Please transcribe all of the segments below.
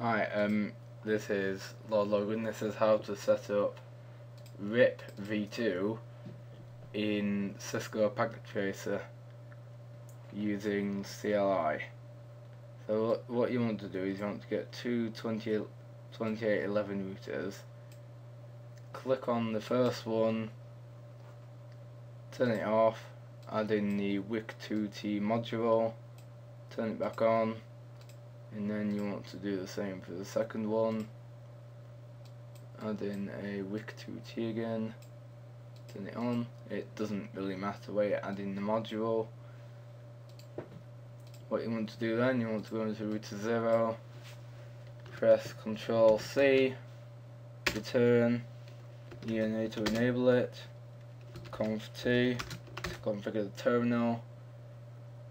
Hi, um, this is Lord Logan. This is how to set up RIP v2 in Cisco Packet Tracer using CLI. So what you want to do is you want to get two 20, 2811 routers, click on the first one, turn it off, add in the WIC2T module, turn it back on, and then you want to do the same for the second one. Add in a WIC2T again. Turn it on. It doesn't really matter where you add in the module. What you want to do then you want to go into router 0 press control C. Return. ENA to enable it. Conf T. To configure the terminal.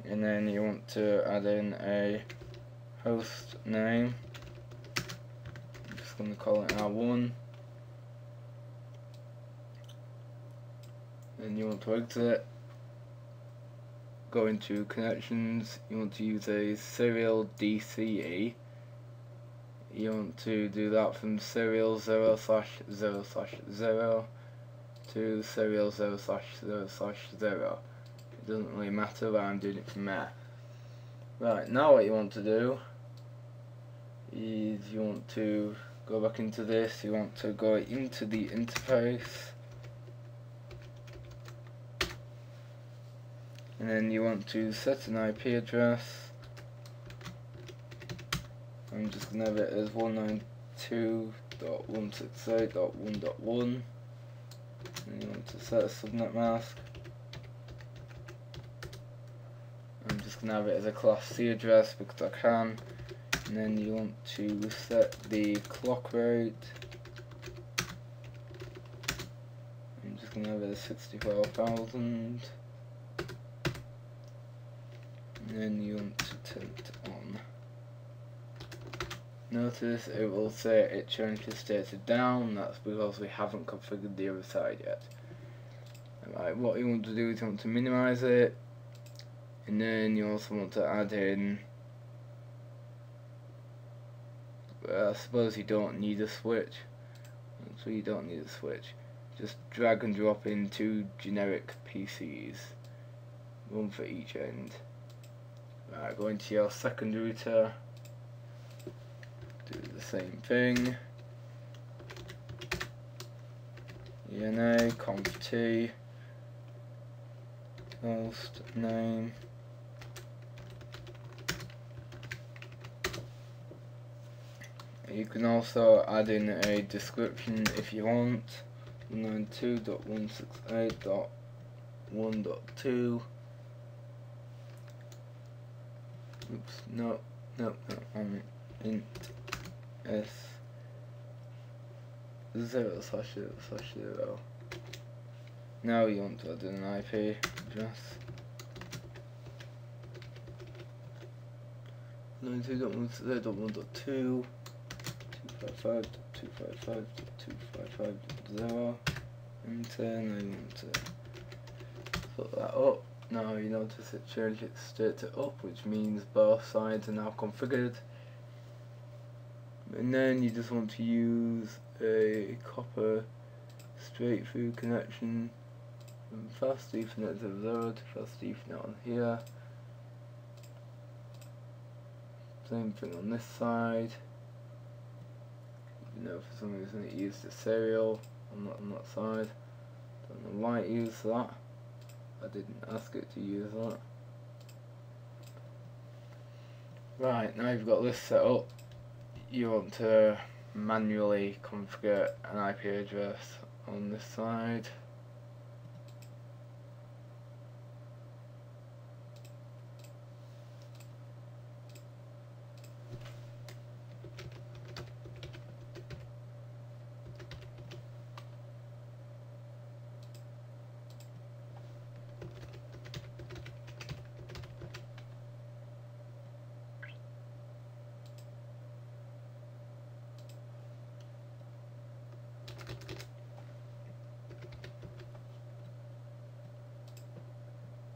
And then you want to add in a host name. I'm just going to call it R1. Then you want to exit. Go into connections. You want to use a serial DCE. You want to do that from serial 0 slash 0 slash 0 to serial 0 slash 0 slash 0. It doesn't really matter, but I'm doing it from there. Right, now what you want to do is you want to go back into this, you want to go into the interface. And then you want to set an IP address. I'm just going to have it as 192.168.1.1 and you want to set a subnet mask. I'm just going to have it as a class C address because I can and then you want to set the clock rate. I'm just going to have it as 64,000 and then you want to turn it on. Notice it will say it changes stated down. That's because we haven't configured the other side yet. Right, what you want to do is you want to minimize it. And then you also want to add in uh, I suppose you don't need a switch. So you don't need a switch. Just drag and drop in two generic PCs one for each end. Right, go into your second router. Do the same thing. ENA conf T. Host name You can also add in a description if you want. 192.168.1.2 Oops, no, no, no, um, int s 0 slash 0 slash 0. Now you want to add an IP address. 92.168.1.2 255.255.255.0 enter and I want to put that up. Now you notice it changed it straight to up which means both sides are now configured. And then you just want to use a copper straight through connection from fast ethernet 0 to fast ethernet on here. Same thing on this side know for some reason it used a serial on that, on that side. Don't know why it used that. I didn't ask it to use that. Right now you've got this set up. You want to manually configure an IP address on this side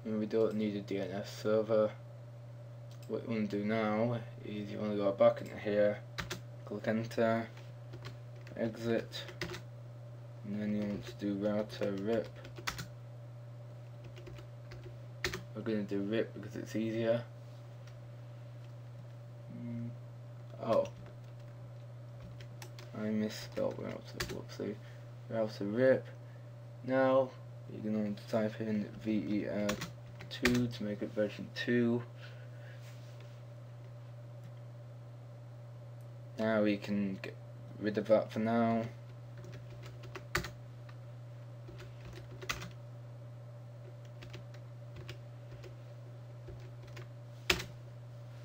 we don't need a DNS server what you want to do now is you want to go back into here click enter, exit, and then you want to do router rip. We're going to do rip because it's easier. Router, whoopsie. Router rip. Now, you're going to type in VER2 to make it version 2. Now we can get rid of that for now.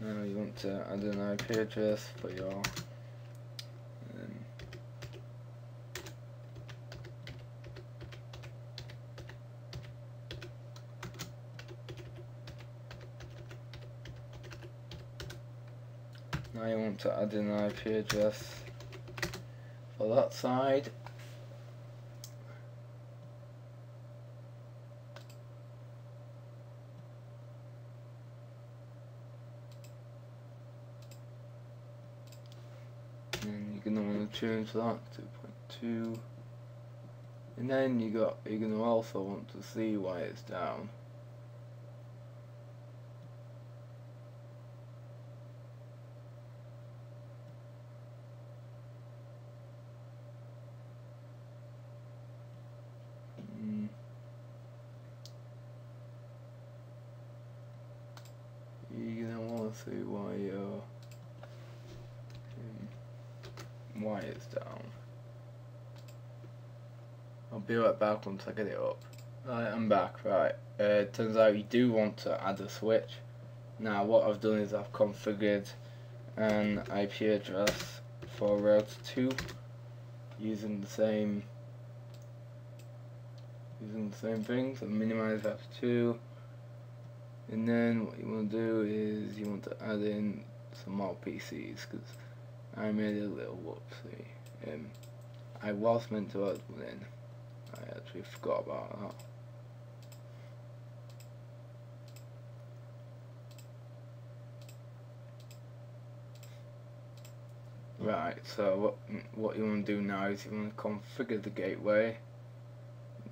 Now you want to add an IP address for your to add an IP address for that side. And you're gonna want to change that to 2.2 and then you got you're gonna also want to see why it's down. Mm. You're gonna want to see why your um, why it's down. I'll be right back once I get it up. Right, I'm back. Right, uh, turns out you do want to add a switch. Now, what I've done is I've configured an IP address for router 2 using the same using the same thing. So minimize router 2, and then what you want to do is you want to add in some more PCs because I made a little whoopsie. Um, I was meant to add one in. I actually forgot about that. Right, so what what you want to do now is you want to configure the gateway.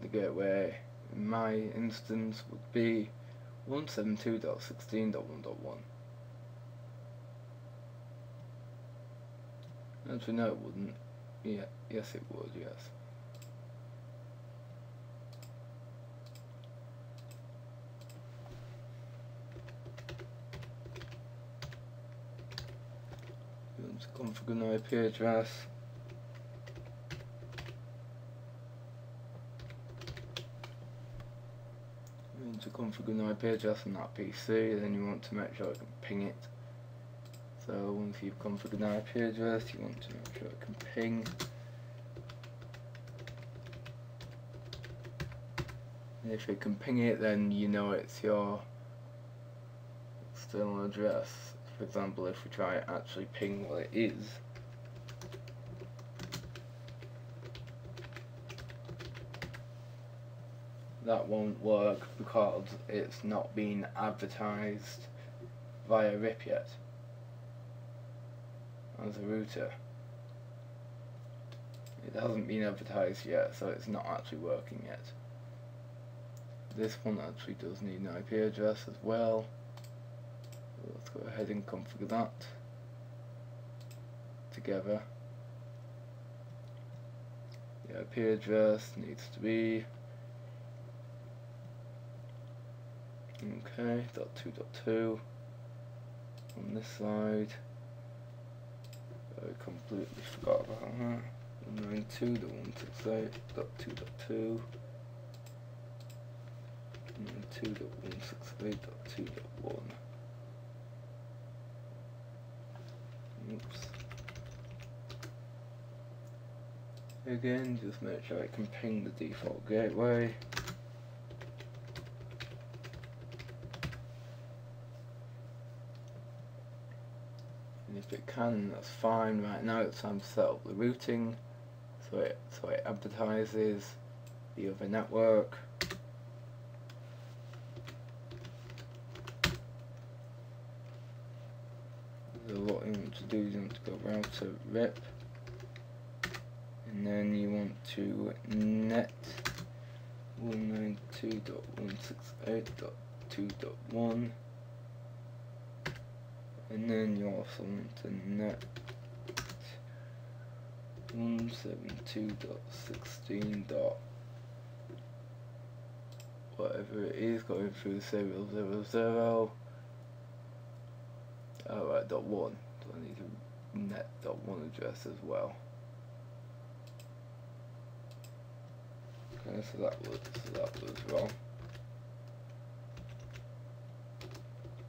The gateway, in my instance, would be 172.16.1.1. Actually, no, it wouldn't. Yeah, yes, it would. Yes. Configure an IP address. Want to configure an IP address on that PC, then you want to make sure it can ping it. So once you've configured an IP address, you want to make sure it can ping. And if it can ping it, then you know it's your external address for example, if we try actually ping what it is, that won't work because it's not been advertised via RIP yet as a router. It hasn't been advertised yet, so it's not actually working yet. This one actually does need an IP address as well let's go ahead and configure that together. The IP address needs to be okay, dot two dot two on this side. I completely forgot about that. 192 dot 168 dot 2 dot 2 192 dot 168 dot 2 dot 1 Oops. Again, just make sure I can ping the default gateway. If it can, that's fine. Right now it's time to set up the routing. So it, so it advertises the other network. what you want to do is you want to go router rip and then you want to net 192.168.2.1 and then you also want to net 172.16. whatever it is going through serial 00 alright dot 1 so I need to net dot 1 address as well? Okay so that was so that was wrong.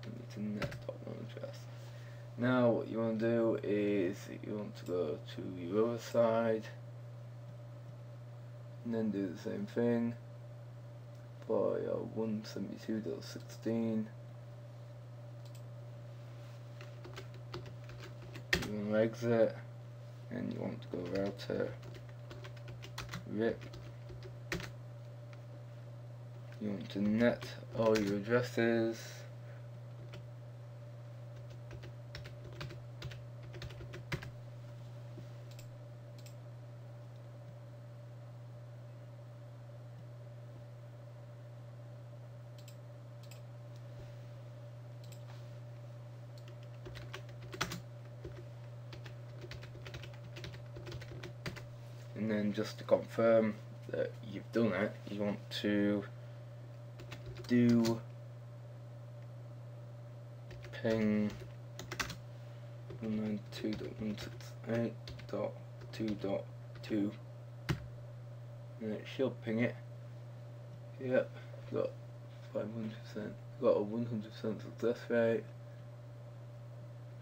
I need to net dot 1 address now what you want to do is you want to go to your other side and then do the same thing. For your 172.16 you want to exit and you want to go router rip. You want to net all your addresses then just to confirm that you've done it you want to do ping 192.168.2.2 and it should ping it. Yep got 500% got a 100% success rate.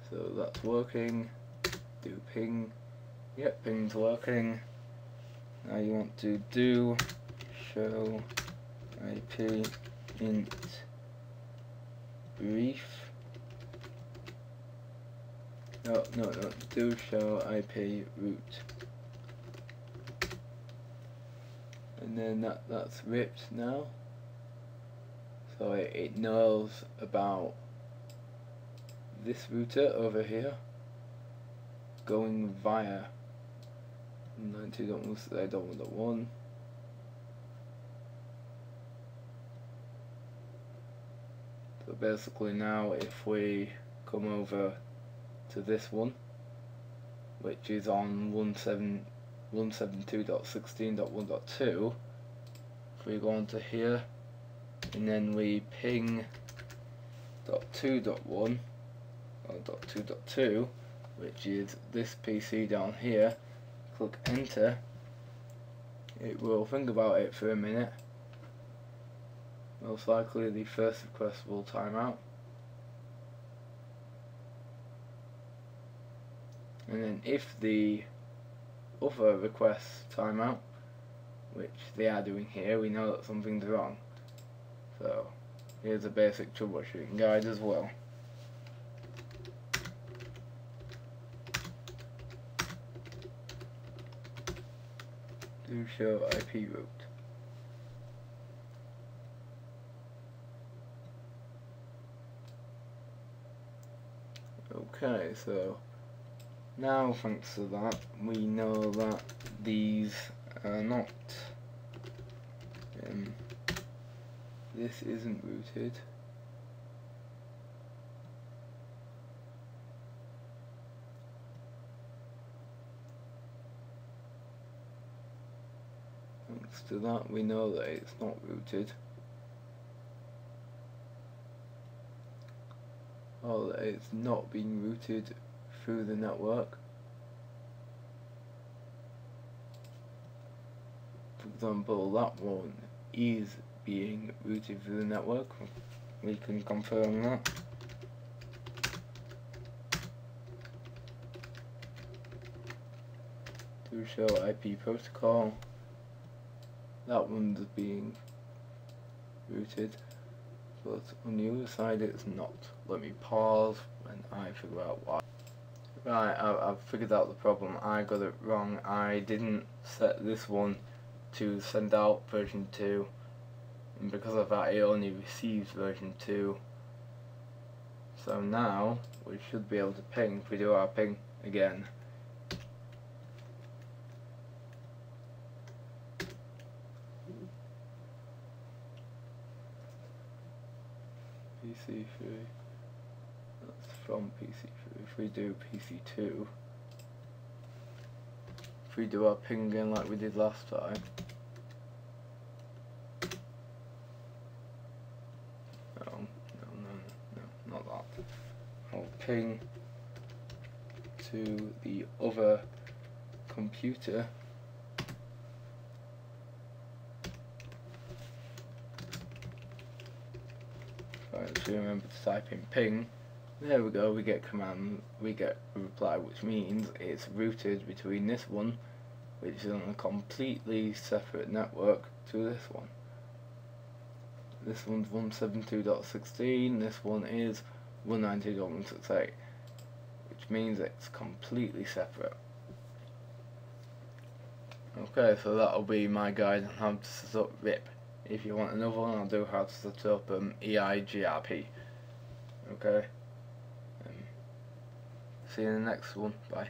So that's working. Do ping. Yep ping's working now you want to do show IP int brief. No no no do show IP route and then that that's ripped now. So it, it knows about this router over here going via 92.168.1.1 so basically now if we come over to this one which is on 172.16.1.2 if we go onto here and then we ping dot 2.1 or dot 2.2 which is this PC down here click enter it will think about it for a minute. Most likely the first request will time out. And then if the other requests time out which they are doing here we know that something's wrong. So here's a basic troubleshooting guide as well do show IP route. Okay, so now thanks to that, we know that these are not, um, this isn't rooted. Thanks to that we know that it's not rooted. Or that it's not being routed through the network. For example, that one is being routed through the network. We can confirm that. To show IP protocol that one's being routed but on the other side it's not. Let me pause and I figure out why. Right I, I've figured out the problem. I got it wrong. I didn't set this one to send out version 2 and because of that it only receives version 2 So now we should be able to ping if we do our ping again. PC3 that's from PC3 if we do PC2 if we do our ping again like we did last time. No no no no not that. I'll ping to the other computer So remember to type in ping. There we go, we get command, we get a reply, which means it's routed between this one, which is on a completely separate network, to this one. This one's 172.16, this one is 192.168, which means it's completely separate. Okay, so that'll be my guide on how to set up RIP. If you want another one, I'll do how to set up um, EIGRP. Okay. Um, see you in the next one. Bye.